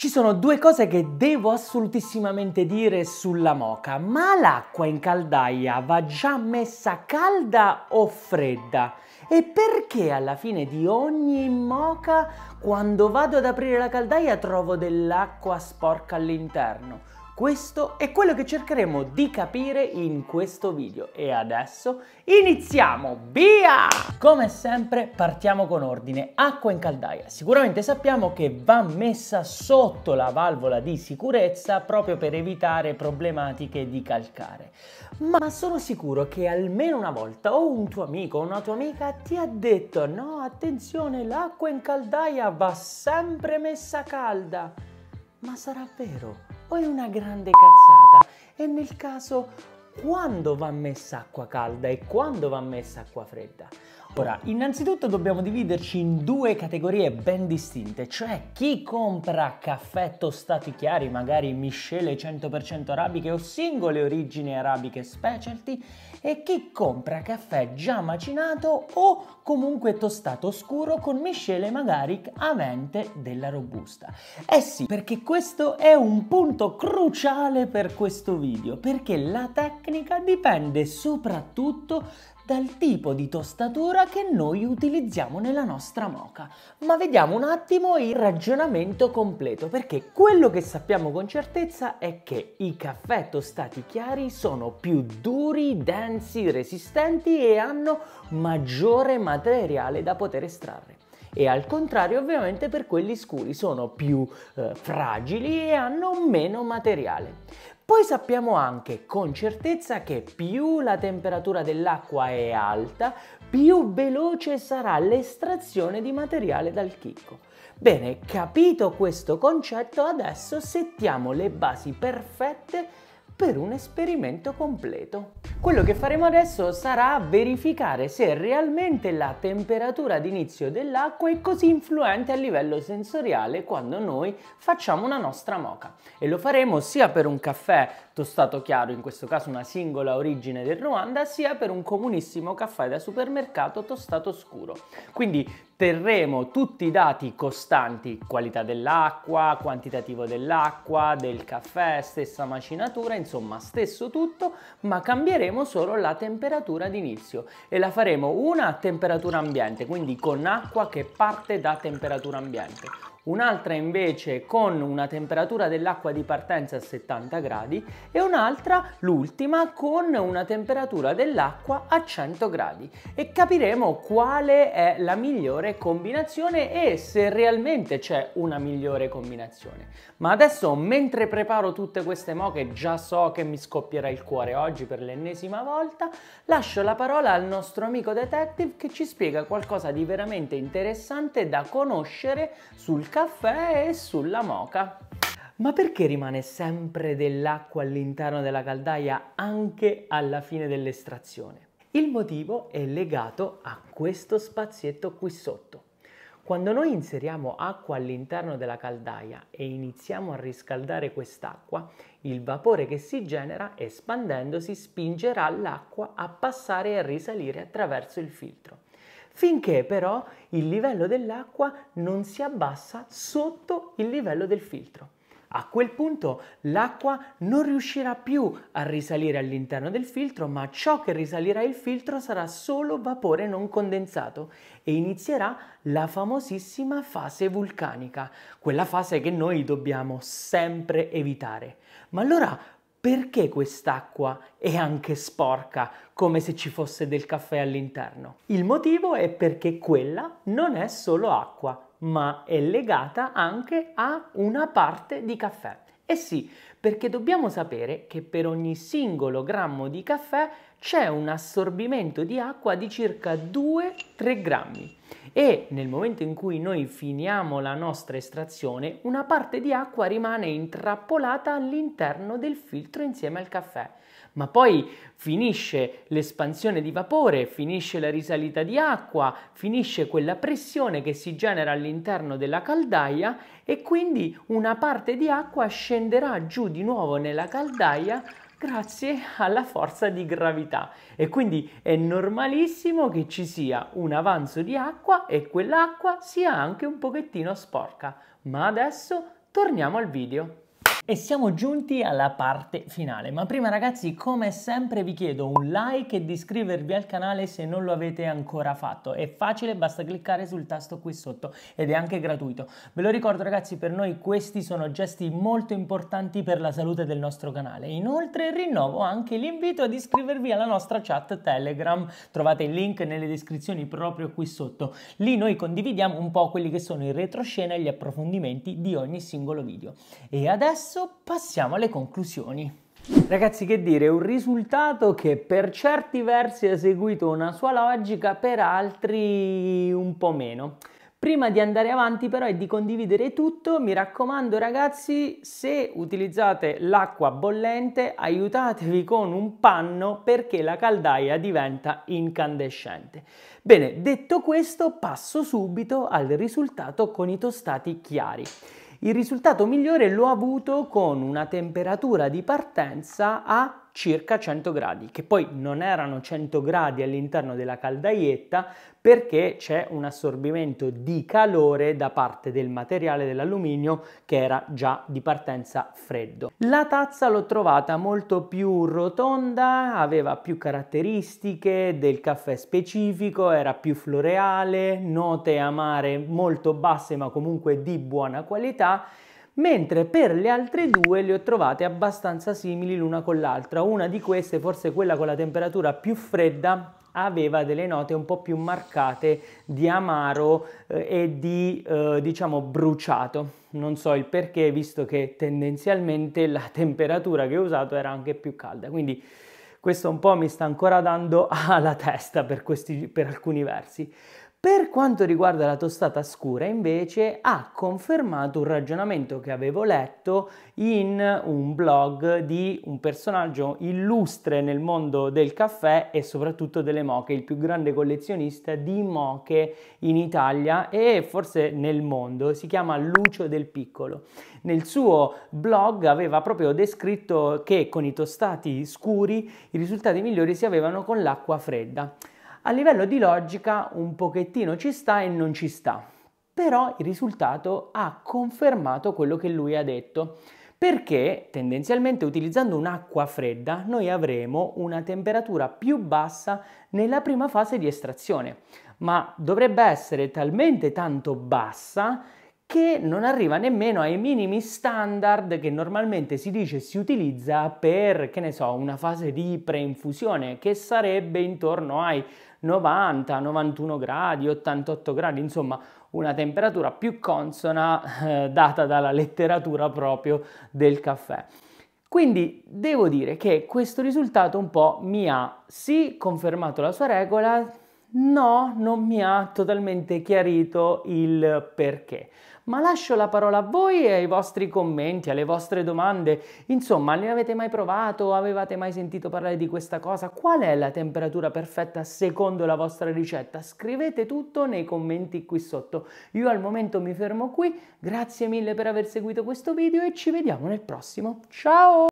Ci sono due cose che devo assolutissimamente dire sulla moca, ma l'acqua in caldaia va già messa calda o fredda? E perché alla fine di ogni moca, quando vado ad aprire la caldaia, trovo dell'acqua sporca all'interno? Questo è quello che cercheremo di capire in questo video e adesso iniziamo! Via! Come sempre partiamo con ordine. Acqua in caldaia. Sicuramente sappiamo che va messa sotto la valvola di sicurezza proprio per evitare problematiche di calcare. Ma sono sicuro che almeno una volta o un tuo amico o una tua amica ti ha detto no, attenzione, l'acqua in caldaia va sempre messa calda. Ma sarà vero? O è una grande cazzata? E nel caso quando va messa acqua calda e quando va messa acqua fredda? Ora, innanzitutto dobbiamo dividerci in due categorie ben distinte, cioè chi compra caffè tostati chiari, magari miscele 100% arabiche o singole origini arabiche specialty, e chi compra caffè già macinato o comunque tostato scuro con miscele magari avente della robusta. Eh sì, perché questo è un punto cruciale per questo video, perché la tecnica dipende soprattutto dal tipo di tostatura che noi utilizziamo nella nostra moca. Ma vediamo un attimo il ragionamento completo, perché quello che sappiamo con certezza è che i caffè tostati chiari sono più duri, densi, resistenti e hanno maggiore materiale da poter estrarre e al contrario ovviamente per quelli scuri sono più eh, fragili e hanno meno materiale. Poi sappiamo anche con certezza che più la temperatura dell'acqua è alta, più veloce sarà l'estrazione di materiale dal chicco. Bene, capito questo concetto, adesso settiamo le basi perfette per un esperimento completo. Quello che faremo adesso sarà verificare se realmente la temperatura d'inizio dell'acqua è così influente a livello sensoriale quando noi facciamo una nostra moca e lo faremo sia per un caffè tostato chiaro, in questo caso una singola origine del Ruanda, sia per un comunissimo caffè da supermercato tostato scuro. Quindi terremo tutti i dati costanti, qualità dell'acqua, quantitativo dell'acqua, del caffè, stessa macinatura, insomma stesso tutto, ma cambieremo solo la temperatura d'inizio e la faremo una a temperatura ambiente, quindi con acqua che parte da temperatura ambiente un'altra invece con una temperatura dell'acqua di partenza a 70 gradi e un'altra, l'ultima, con una temperatura dell'acqua a 100 gradi e capiremo quale è la migliore combinazione e se realmente c'è una migliore combinazione. Ma adesso mentre preparo tutte queste moche, già so che mi scoppierà il cuore oggi per l'ennesima volta, lascio la parola al nostro amico detective che ci spiega qualcosa di veramente interessante da conoscere sul caffè e sulla moca. Ma perché rimane sempre dell'acqua all'interno della caldaia anche alla fine dell'estrazione? Il motivo è legato a questo spazietto qui sotto. Quando noi inseriamo acqua all'interno della caldaia e iniziamo a riscaldare quest'acqua, il vapore che si genera espandendosi spingerà l'acqua a passare e a risalire attraverso il filtro finché però il livello dell'acqua non si abbassa sotto il livello del filtro. A quel punto l'acqua non riuscirà più a risalire all'interno del filtro, ma ciò che risalirà il filtro sarà solo vapore non condensato e inizierà la famosissima fase vulcanica, quella fase che noi dobbiamo sempre evitare. Ma allora perché quest'acqua è anche sporca, come se ci fosse del caffè all'interno? Il motivo è perché quella non è solo acqua, ma è legata anche a una parte di caffè. Eh sì, perché dobbiamo sapere che per ogni singolo grammo di caffè c'è un assorbimento di acqua di circa 2-3 grammi e nel momento in cui noi finiamo la nostra estrazione una parte di acqua rimane intrappolata all'interno del filtro insieme al caffè. Ma poi finisce l'espansione di vapore, finisce la risalita di acqua, finisce quella pressione che si genera all'interno della caldaia e quindi una parte di acqua scenderà giù di nuovo nella caldaia grazie alla forza di gravità e quindi è normalissimo che ci sia un avanzo di acqua e quell'acqua sia anche un pochettino sporca. Ma adesso torniamo al video. E siamo giunti alla parte finale, ma prima ragazzi come sempre vi chiedo un like e di iscrivervi al canale se non lo avete ancora fatto, è facile, basta cliccare sul tasto qui sotto ed è anche gratuito. Ve lo ricordo ragazzi, per noi questi sono gesti molto importanti per la salute del nostro canale. Inoltre rinnovo anche l'invito ad iscrivervi alla nostra chat Telegram, trovate il link nelle descrizioni proprio qui sotto. Lì noi condividiamo un po' quelli che sono i retroscena e gli approfondimenti di ogni singolo video. E adesso adesso passiamo alle conclusioni. Ragazzi, che dire, un risultato che per certi versi ha seguito una sua logica, per altri un po' meno. Prima di andare avanti però e di condividere tutto, mi raccomando ragazzi, se utilizzate l'acqua bollente, aiutatevi con un panno perché la caldaia diventa incandescente. Bene, detto questo, passo subito al risultato con i tostati chiari. Il risultato migliore l'ho avuto con una temperatura di partenza a circa 100 gradi, che poi non erano 100 gradi all'interno della caldaietta perché c'è un assorbimento di calore da parte del materiale dell'alluminio che era già di partenza freddo. La tazza l'ho trovata molto più rotonda, aveva più caratteristiche del caffè specifico, era più floreale, note amare molto basse ma comunque di buona qualità mentre per le altre due le ho trovate abbastanza simili l'una con l'altra. Una di queste, forse quella con la temperatura più fredda, aveva delle note un po' più marcate di amaro eh, e di eh, diciamo bruciato. Non so il perché, visto che tendenzialmente la temperatura che ho usato era anche più calda. Quindi questo un po' mi sta ancora dando alla testa per, questi, per alcuni versi. Per quanto riguarda la tostata scura, invece, ha confermato un ragionamento che avevo letto in un blog di un personaggio illustre nel mondo del caffè e soprattutto delle moche, il più grande collezionista di moche in Italia e forse nel mondo, si chiama Lucio del Piccolo. Nel suo blog aveva proprio descritto che con i tostati scuri i risultati migliori si avevano con l'acqua fredda. A livello di logica un pochettino ci sta e non ci sta, però il risultato ha confermato quello che lui ha detto. Perché tendenzialmente utilizzando un'acqua fredda noi avremo una temperatura più bassa nella prima fase di estrazione, ma dovrebbe essere talmente tanto bassa che non arriva nemmeno ai minimi standard che normalmente si dice si utilizza per, che ne so, una fase di preinfusione che sarebbe intorno ai 90, 91 gradi, 88 gradi, insomma una temperatura più consona eh, data dalla letteratura proprio del caffè. Quindi devo dire che questo risultato un po' mi ha sì confermato la sua regola, no, non mi ha totalmente chiarito il perché ma lascio la parola a voi e ai vostri commenti, alle vostre domande. Insomma, ne avete mai provato? Avevate mai sentito parlare di questa cosa? Qual è la temperatura perfetta secondo la vostra ricetta? Scrivete tutto nei commenti qui sotto. Io al momento mi fermo qui, grazie mille per aver seguito questo video e ci vediamo nel prossimo. Ciao!